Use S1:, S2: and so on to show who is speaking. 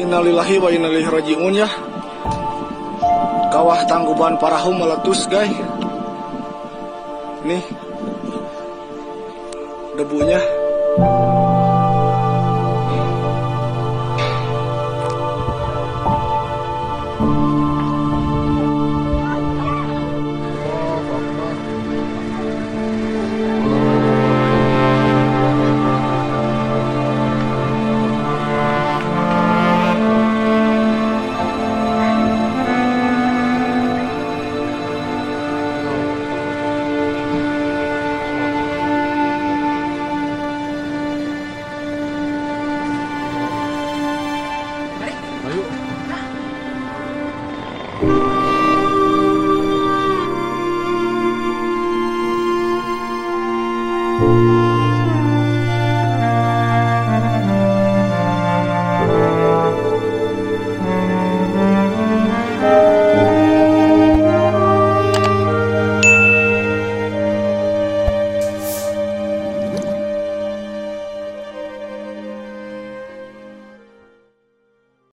S1: Innalillahi wa inna ilaihi rajiun ya. Kawah tangguban Parahu meletus, guys. Nih. Debunya.